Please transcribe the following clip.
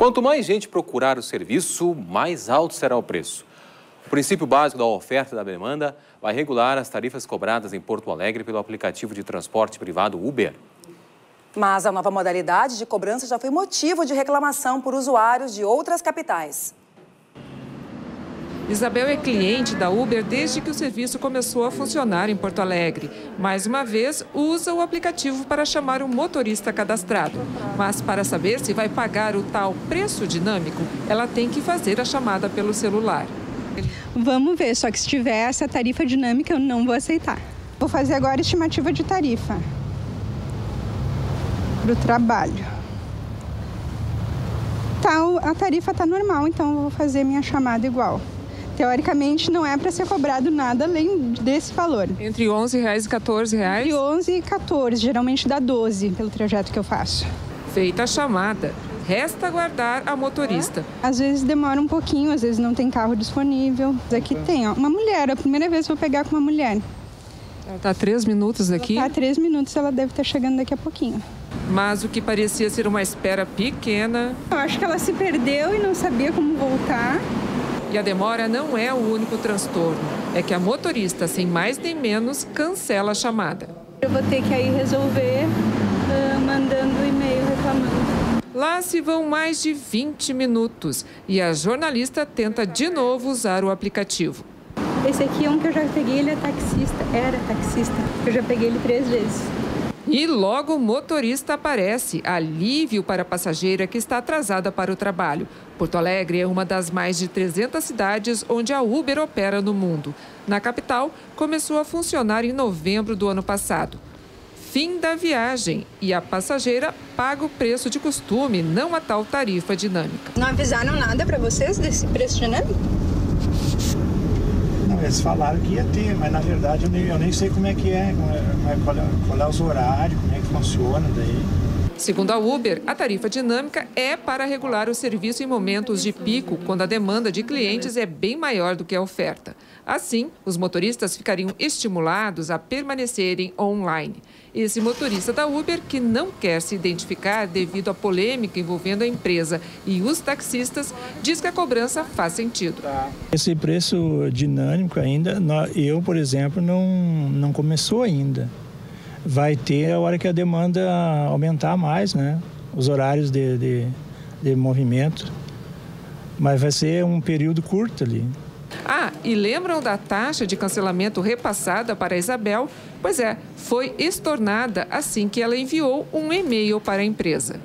Quanto mais gente procurar o serviço, mais alto será o preço. O princípio básico da oferta e da demanda vai regular as tarifas cobradas em Porto Alegre pelo aplicativo de transporte privado Uber. Mas a nova modalidade de cobrança já foi motivo de reclamação por usuários de outras capitais. Isabel é cliente da Uber desde que o serviço começou a funcionar em Porto Alegre. Mais uma vez, usa o aplicativo para chamar o motorista cadastrado. Mas para saber se vai pagar o tal preço dinâmico, ela tem que fazer a chamada pelo celular. Vamos ver, só que se tiver essa tarifa dinâmica, eu não vou aceitar. Vou fazer agora estimativa de tarifa para o trabalho. Tá, a tarifa está normal, então eu vou fazer minha chamada igual teoricamente não é para ser cobrado nada além desse valor. Entre 11 reais e 14 reais? Entre 11 e 14, geralmente dá 12 pelo trajeto que eu faço. Feita a chamada, resta aguardar a motorista. Às vezes demora um pouquinho, às vezes não tem carro disponível. Aqui tem, ó, uma mulher, a primeira vez que eu vou pegar com uma mulher. Ela está três minutos aqui? Está três minutos, ela deve estar chegando daqui a pouquinho. Mas o que parecia ser uma espera pequena. Eu acho que ela se perdeu e não sabia como voltar. E a demora não é o único transtorno. É que a motorista, sem mais nem menos, cancela a chamada. Eu vou ter que aí resolver uh, mandando e-mail reclamando. Lá se vão mais de 20 minutos e a jornalista tenta de novo usar o aplicativo. Esse aqui é um que eu já peguei, ele é taxista, era taxista. Eu já peguei ele três vezes. E logo o motorista aparece, alívio para a passageira que está atrasada para o trabalho. Porto Alegre é uma das mais de 300 cidades onde a Uber opera no mundo. Na capital, começou a funcionar em novembro do ano passado. Fim da viagem e a passageira paga o preço de costume, não a tal tarifa dinâmica. Não avisaram nada para vocês desse preço dinâmico? Eles falaram que ia ter, mas na verdade eu nem, eu nem sei como é que é, é, qual é, qual é os horários, como é que funciona daí. Segundo a Uber, a tarifa dinâmica é para regular o serviço em momentos de pico, quando a demanda de clientes é bem maior do que a oferta. Assim, os motoristas ficariam estimulados a permanecerem online. Esse motorista da Uber, que não quer se identificar devido à polêmica envolvendo a empresa e os taxistas, diz que a cobrança faz sentido. Esse preço dinâmico ainda, eu, por exemplo, não, não começou ainda. Vai ter a hora que a demanda aumentar mais, né? Os horários de, de, de movimento. Mas vai ser um período curto ali. Ah, e lembram da taxa de cancelamento repassada para Isabel? Pois é, foi estornada assim que ela enviou um e-mail para a empresa.